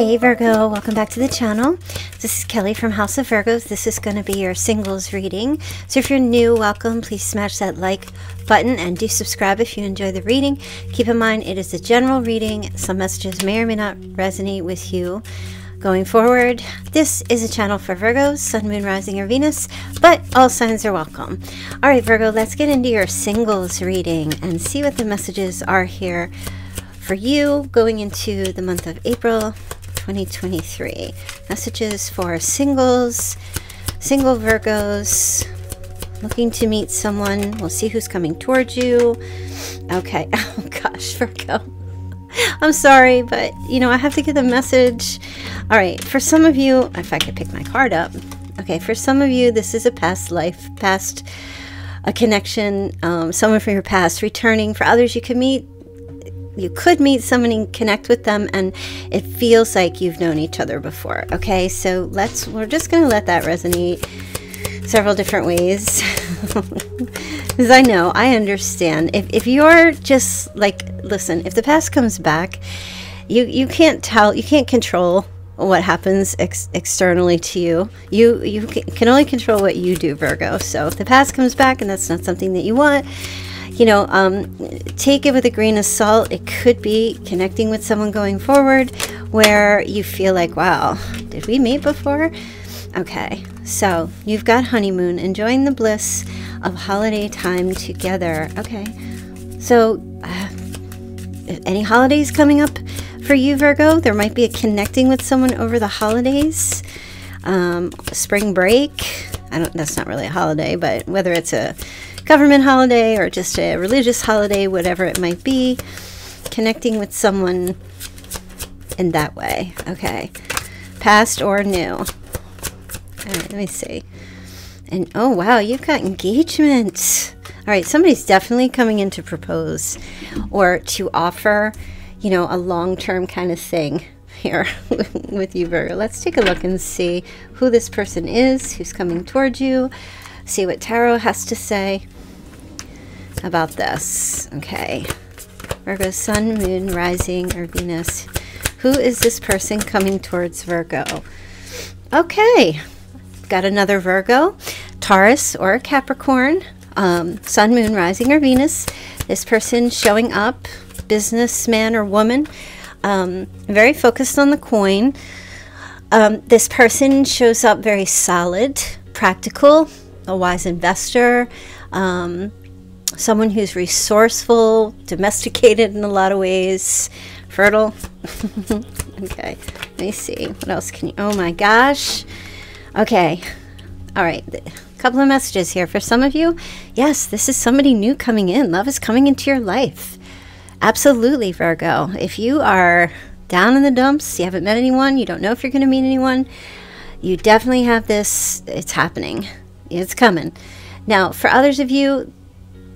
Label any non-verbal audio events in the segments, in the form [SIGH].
Hey Virgo, welcome back to the channel. This is Kelli from House of Virgos. This is going to be your singles reading. So if you're new, welcome. Please smash that like button and do subscribe if you enjoy the reading. Keep in mind it is a general reading. Some messages may or may not resonate with you. Going forward, this is a channel for Virgos, Sun, Moon, Rising, or Venus, but all signs are welcome. All right, Virgo, let's get into your singles reading and see what the messages are here for you going into the month of April 2023. Messages for singles, single Virgos, looking to meet someone. We'll see who's coming towards you. Okay. [LAUGHS] Oh gosh, Virgo. I'm sorry, but you know, I have to get the message. All right, for some of you, if I could pick my card up. Okay, for some of you, this is a past life, past a connection, um, someone from your past returning. For others, you can meet you could meet someone and connect with them and it feels like you've known each other before okay? So let's we're just going to let that resonate several different ways. [LAUGHS] Because i know i understand. If, if you're just like listen if the past comes back you you can't tell you can't control what happens ex- externally to you. You you can only control what you do virgo. So if the past comes back and that's not something that you want you know, um, take it with a grain of salt. It could be connecting with someone going forward where you feel like, wow, did we meet before? Okay, so you've got honeymoon, enjoying the bliss of holiday time together. Okay, so uh, any holidays coming up for you, Virgo? There might be a connecting with someone over the holidays. Um, spring break. I don't. That's not really a holiday, but whether it's a government holiday or just a religious holiday, whatever it might be, connecting with someone in that way. Okay. Past or new. All right, let me see. And oh, wow, you've got engagement. All right, somebody's definitely coming in to propose or to offer, you know, a long term kind of thing [LAUGHS] here [LAUGHS] with you, Virgo. Let's take a look and see who this person is, who's coming towards you, see what Tarot has to say about this. Okay. Virgo, Sun, Moon, Rising, or Venus. Who is this person coming towards Virgo? Okay. Got another Virgo, Taurus, or Capricorn. Um, Sun, Moon, Rising, or Venus. This person showing up, businessman or woman, um, very focused on the coin. Um, this person shows up very solid, practical, a wise investor, um, someone who's resourceful, domesticated in a lot of ways, fertile. [LAUGHS] okay, let me see. What else can you? Oh my gosh. Okay, all right. A couple of messages here for some of you. Yes, this is somebody new coming in. Love is coming into your life. Absolutely, Virgo. If you are down in the dumps, you haven't met anyone, you don't know if you're going to meet anyone, you definitely have this. It's happening. It's coming. Now, for others of you,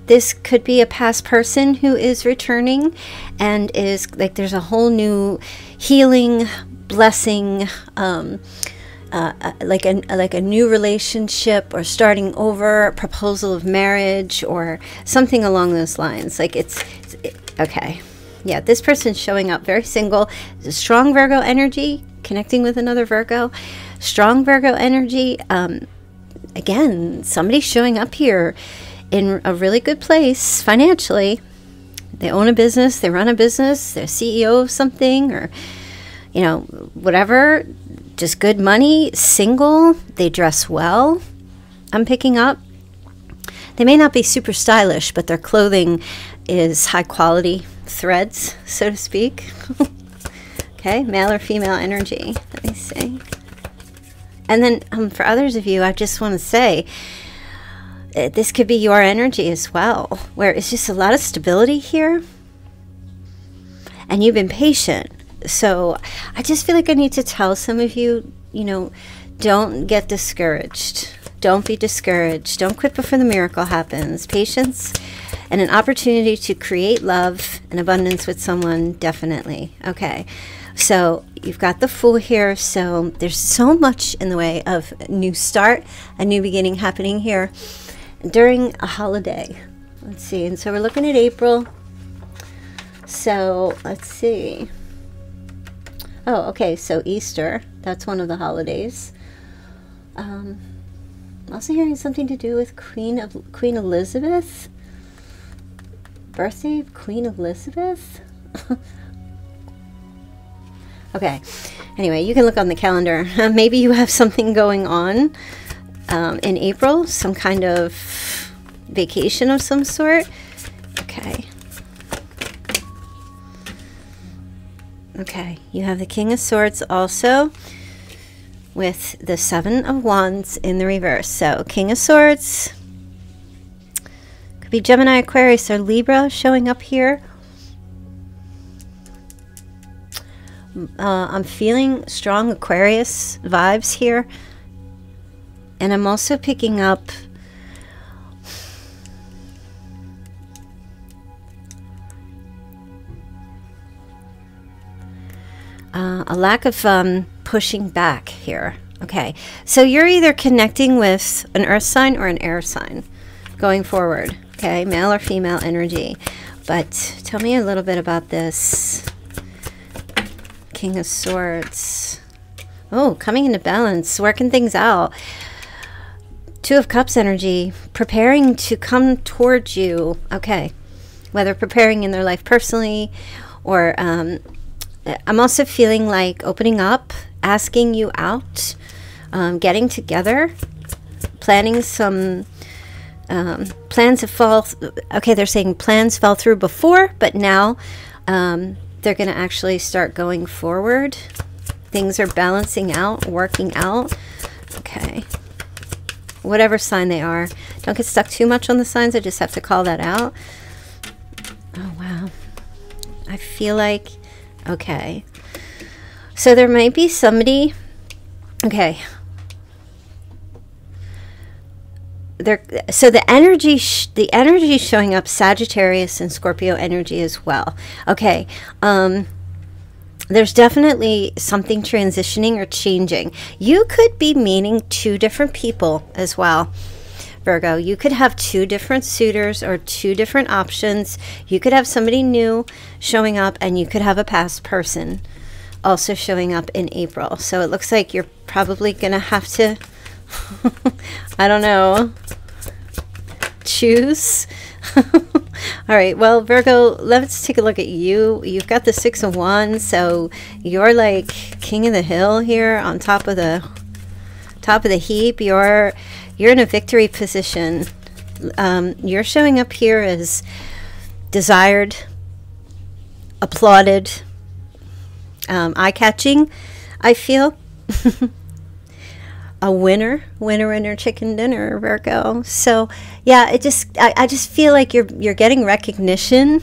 this could be a past person who is returning and is like there's a whole new healing blessing um, uh, uh, like a like a new relationship or starting over proposal of marriage or something along those lines. Like it's, it's it, okay. Yeah this person's showing up very single. Strong virgo energy connecting with another virgo. Strong virgo energy. Um, again somebody showing up here in a really good place financially. They own a business, they run a business, they're CEO of something, or, you know, whatever. Just good money, single, they dress well. I'm picking up. They may not be super stylish, but their clothing is high quality threads, so to speak. [LAUGHS] okay, male or female energy. Let me see. And then um, for others of you, I just want to say, Uh, this could be your energy as well, where it's just a lot of stability here. And you've been patient. So I just feel like I need to tell some of you, you know, don't get discouraged. Don't be discouraged. Don't quit before the miracle happens. Patience and an opportunity to create love and abundance with someone, definitely. Okay. So you've got the Fool here. So there's so much in the way of a new start, a new beginning happening here during a holiday. Let's see. And so we're looking at April. So let's see. Oh, okay. So Easter. That's one of the holidays. Um, also hearing something to do with Queen of Queen Elizabeth. Birthday of Queen Elizabeth. [LAUGHS] okay. Anyway, you can look on the calendar. [LAUGHS] Maybe you have something going on um, in April, some kind of vacation of some sort. Okay. Okay, you have the King of Swords also with the Seven of Wands in the reverse. So, King of Swords could be Gemini, Aquarius, or Libra showing up here. Uh, I'm feeling strong Aquarius vibes here. And I'm also picking up uh, a lack of um, pushing back here. Okay, so you're either connecting with an earth sign or an air sign going forward. Okay, male or female energy. But tell me a little bit about this King of Swords. Oh, coming into balance, working things out. Two of Cups energy, preparing to come towards you. Okay, whether preparing in their life personally or um, I'm also feeling like opening up, asking you out, um, getting together, planning some um, plans have fall. okay, they're saying plans fell through before, but now um, they're going to actually start going forward. Things are balancing out, working out. Okay. Whatever sign they are. Don't get stuck too much on the signs. I just have to call that out. Oh, wow. I feel like Okay. So there might be somebody. Okay. There, so the energy, the energy showing up Sagittarius and Scorpio energy as well. Okay. Um, there's definitely something transitioning or changing. You could be meeting two different people as well. Virgo, you could have two different suitors or two different options. You could have somebody new showing up, and you could have a past person also showing up in April. So it looks like you're probably going to have to, [LAUGHS] I don't know, choose. [LAUGHS] All right, well, Virgo, let's take a look at you. You've got the Six of Wands, so you're like king of the hill here on top of the top of the heap. You're you're in a victory position. Um, you're showing up here as desired, applauded, um, eye catching, I feel. [LAUGHS] a winner, winner, winner, chicken dinner, Virgo. So, yeah, it just, I, I just feel like you're, you're getting recognition.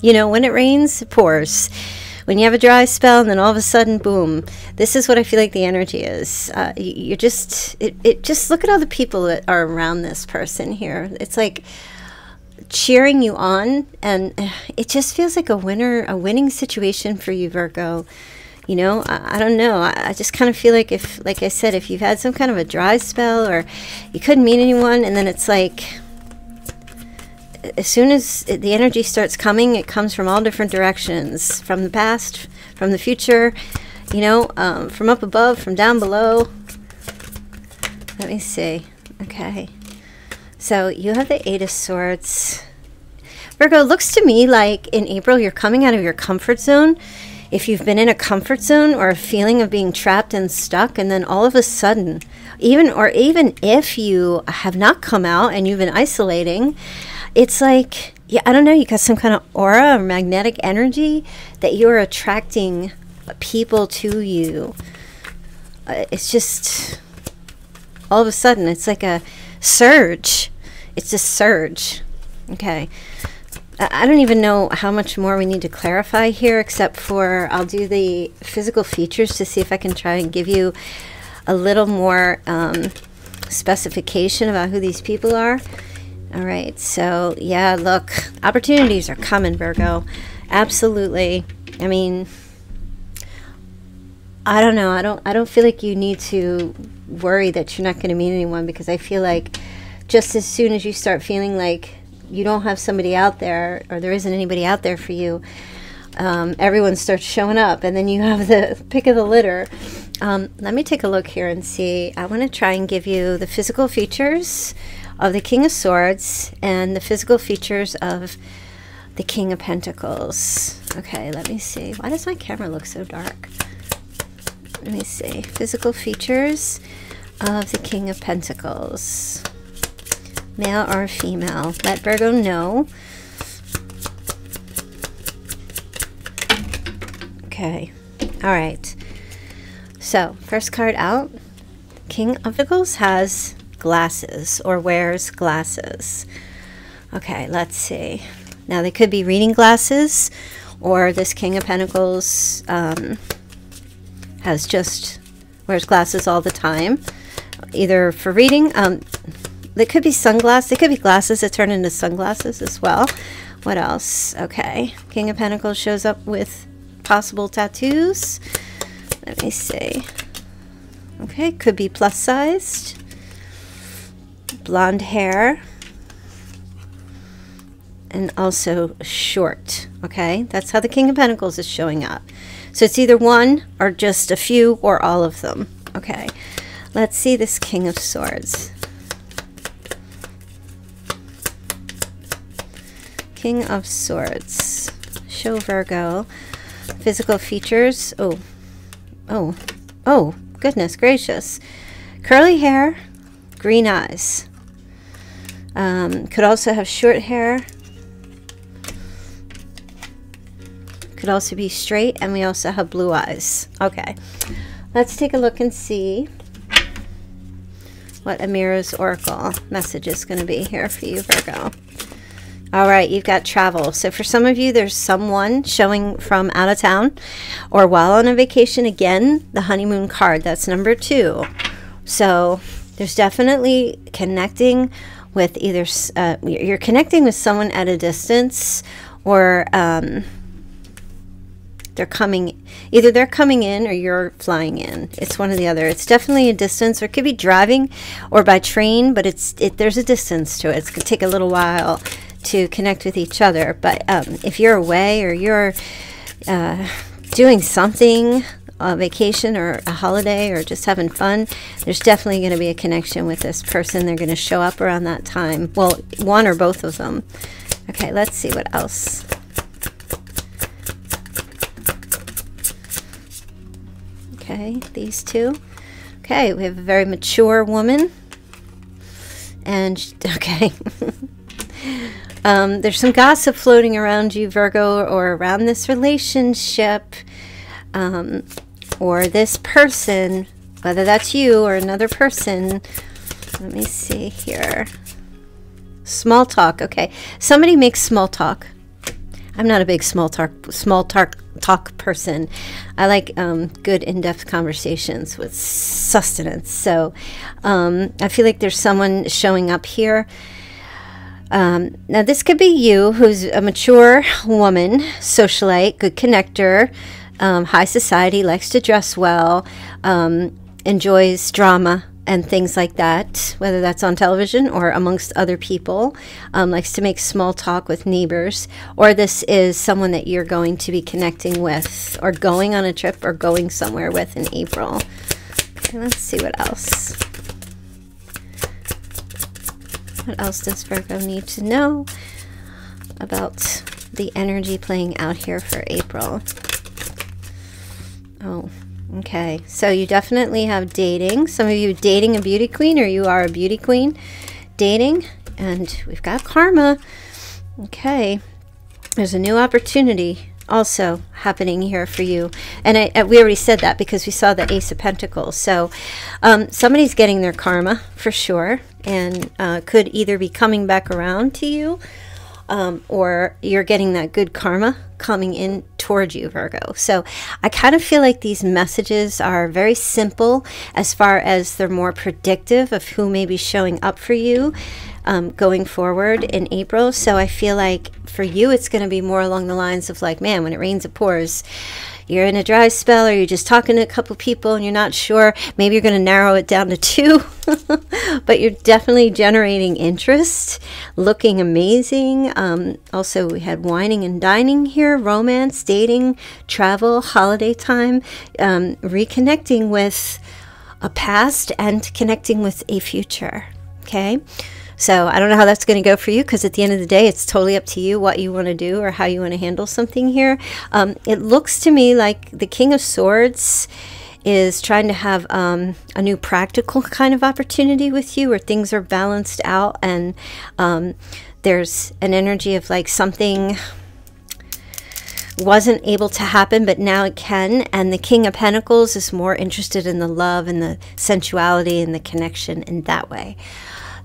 You know, when it rains, it pours when you have a dry spell and then all of a sudden, boom, this is what I feel like the energy is. Uh, you're just, it, it just look at all the people that are around this person here. It's like cheering you on, and it just feels like a winner, a winning situation for you, Virgo you know I, I, don't know I, I just kind of feel like if like i said if you've had some kind of a dry spell or you couldn't meet anyone and then it's like as soon as the energy starts coming, it comes from all different directions from the past, from the future, you know, um, from up above, from down below. Let me see. Okay. So you have the Eight of Swords. Virgo, looks to me like in April you're coming out of your comfort zone. If you've been in a comfort zone or a feeling of being trapped and stuck, and then all of a sudden, even or even if you have not come out and you've been isolating, it's like yeah i don't know you got some kind of aura or magnetic energy that you're attracting people to you. Uh, it's just all of a sudden it's like a surge. It's a surge. Okay I don't even know how much more we need to clarify here, except for I'll do the physical features to see if I can try and give you a little more um, specification about who these people are. All right, so yeah, look, opportunities are coming, Virgo. Absolutely. I mean, I don't know. I don't. I don't feel like you need to worry that you're not going to meet anyone because I feel like just as soon as you start feeling like you don't have somebody out there or there isn't anybody out there for you, um, everyone starts showing up, and then you have the [LAUGHS] pick of the litter. Um, let me take a look here and see. I want to try and give you the physical features of the King of Swords and the physical features of the King of Pentacles. Okay, let me see. Why does my camera look so dark? Let me see. Physical features of the King of Pentacles. Male or female. Let Virgo know. Okay. All right. So, first card out. King of Pentacles has glasses or wears glasses. Okay, let's see. Now, they could be reading glasses or this King of Pentacles um, has just wears glasses all the time, either for reading. Um, they could be sunglasses. They could be glasses that turn into sunglasses as well. What else? Okay. King of Pentacles shows up with possible tattoos. Let me see. Okay, could be plus sized. Blonde hair. And also short. Okay, that's how the King of Pentacles is showing up. So it's either one or just a few or all of them. Okay, let's see this King of Swords. King of Swords. Show Virgo. Physical features. Oh. Oh. Oh. Goodness gracious. Curly hair. Green eyes. Um, could also have short hair. Could also be straight. And we also have blue eyes. Okay. Let's take a look and see what Amira's Oracle message is going to be here for you, Virgo. All right, you've got travel. So for some of you, there's someone showing from out of town or while on a vacation. Again, the honeymoon card, that's number two. So there's definitely connecting with either, uh, you're connecting with someone at a distance or um, they're coming, either they're coming in or you're flying in. It's one or the other. It's definitely a distance or it could be driving or by train, but it's it, there's a distance to it. It's going to take a little while to connect with each other. But um, if you're away or you're uh, doing something, a vacation or a holiday or just having fun, there's definitely going to be a connection with this person. They're going to show up around that time. Well, one or both of them. Okay, let's see what else. Okay, these two. Okay, we have a very mature woman. And, [LAUGHS] okay. Um, there's some gossip floating around you, Virgo, or around this relationship, um, or this person, whether that's you or another person. Let me see here. Small talk. Okay, somebody makes small talk. I'm not a big small talk small talk talk person. I like um, good in-depth conversations with sustenance. So um, I feel like there's someone showing up here um, now, this could be you who's a mature woman, socialite, good connector, um, high society, likes to dress well, um, enjoys drama and things like that, whether that's on television or amongst other people, um, likes to make small talk with neighbors, or this is someone that you're going to be connecting with or going on a trip or going somewhere with in April. Okay, let's see what else. What else does Virgo need to know about the energy playing out here for April? Oh, okay. So you definitely have dating. Some of you dating a beauty queen or you are a beauty queen dating. And we've got karma. Okay. There's a new opportunity also happening here for you. And I, we already said that because we saw the Ace of Pentacles. So um, somebody's getting their karma for sure and uh, could either be coming back around to you um, or you're getting that good karma coming in towards you, Virgo. So I kind of feel like these messages are very simple as far as they're more predictive of who may be showing up for you um, going forward in April. So I feel like for you, it's going to be more along the lines of like, man, when it rains, it pours. You're in a dry spell or you're just talking to a couple people and you're not sure, maybe you're going to narrow it down to two, [LAUGHS] but you're definitely generating interest, looking amazing. Um, also, we had wining and dining here, romance, dating, travel, holiday time, um, reconnecting with a past and connecting with a future. Okay. So I don't know how that's going to go for you because at the end of the day, it's totally up to you what you want to do or how you want to handle something here. Um, it looks to me like the King of Swords is trying to have um, a new practical kind of opportunity with you where things are balanced out and um, there's an energy of like something wasn't able to happen, but now it can. And the King of Pentacles is more interested in the love and the sensuality and the connection in that way.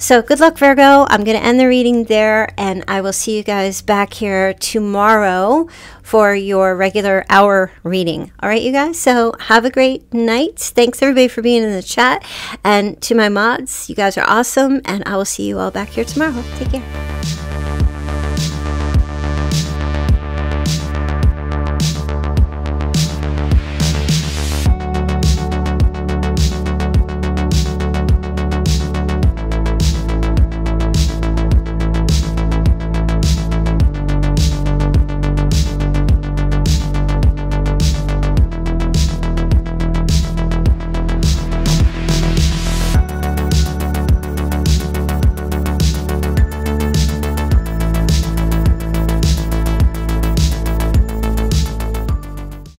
So good luck, Virgo. I'm going to end the reading there, and I will see you guys back here tomorrow for your regular hour reading. All right, you guys? So have a great night. Thanks, everybody, for being in the chat. And to my mods, you guys are awesome, and I will see you all back here tomorrow. Take care.